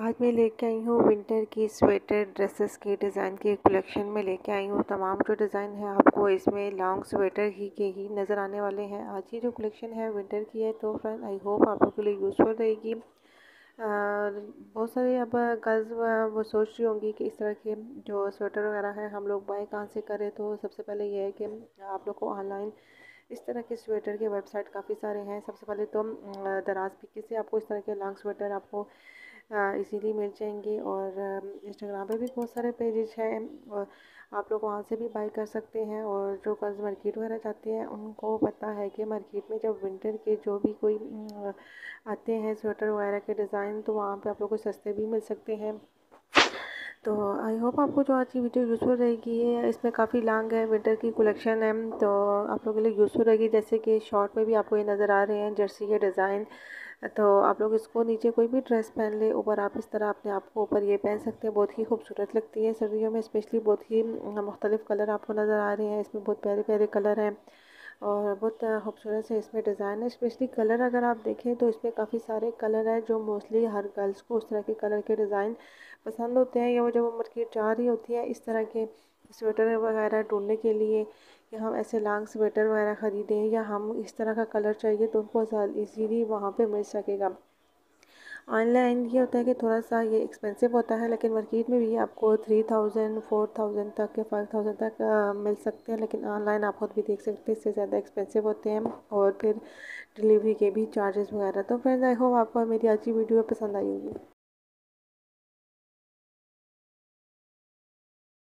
आज मैं लेके आई हूँ विंटर की स्वेटर ड्रेसेस के डिज़ाइन के कलेक्शन में लेके आई हूँ। तमाम जो डिज़ाइन है आपको इसमें लॉन्ग स्वेटर ही के ही नज़र आने वाले हैं। आज की जो कलेक्शन है विंटर की है तो फ्रेंड आई होप आप लोग के लिए यूज़फुल रहेगी। बहुत सारे अब गर्ल्स वो सोच रही होंगी कि इस तरह के जो स्वेटर वगैरह हैं हम लोग बाय कहाँ से करें। तो सबसे पहले ये है कि आप लोग को ऑनलाइन इस तरह के स्वेटर के वेबसाइट काफ़ी सारे हैं। सबसे पहले तो दराज पिक्की से आपको इस तरह के लॉन्ग स्वेटर आपको इजीली मिल जाएँगे और इंस्टाग्राम पे भी बहुत सारे पेजेस हैं। और आप लोग वहाँ से भी बाई कर सकते हैं और जो कर्ज मार्केट वगैरह जाते हैं, उनको पता है कि मार्केट में जब विंटर के जो भी कोई आते हैं स्वेटर वगैरह के डिज़ाइन तो वहाँ पे आप लोग को सस्ते भी मिल सकते हैं। तो आई होप आपको जो आज की वीडियो यूज़फुल रहेगी है इसमें काफ़ी लॉन्ग है विंटर की कलेक्शन है तो आप लोगों के लिए यूज़फुल रहेगी। जैसे कि शॉर्ट में भी आपको ये नज़र आ रहे हैं जर्सी के डिज़ाइन तो आप लोग इसको नीचे कोई भी ड्रेस पहन ले। ऊपर आप इस तरह अपने आप को ऊपर ये पहन सकते हैं। बहुत ही खूबसूरत लगती है सर्दियों में स्पेशली बहुत ही मुख्तलिफ़ कलर आपको नज़र आ रहे हैं। इसमें बहुत प्यारे प्यारे कलर हैं और बहुत खूबसूरत से इसमें डिज़ाइन है। स्पेशली कलर अगर आप देखें तो इसमें काफ़ी सारे कलर हैं जो मोस्टली हर गर्ल्स को उस तरह के कलर के डिज़ाइन पसंद होते हैं या वो जब वो मार्केट जा रही होती है, इस तरह के स्वेटर वगैरह ढूँढने के लिए कि हम ऐसे लॉन्ग स्वेटर वगैरह ख़रीदें या हम इस तरह का कलर चाहिए तो उनको ईजीली वहाँ पे मिल सकेगा। ऑनलाइन ये होता है कि थोड़ा सा ये एक्सपेंसिव होता है लेकिन मार्केट में भी आपको थ्री थाउज़ेंड फोर थाउज़ेंड तक या फाइव थाउज़ेंड तक आ, मिल सकते हैं लेकिन ऑनलाइन आप खुद भी देख सकते हैं इससे ज़्यादा एक्सपेंसिव होते हैं और फिर डिलीवरी के भी चार्जेस वगैरह। तो फ्रेंड्स आई होप आपको मेरी आज की वीडियो पसंद आई होगी।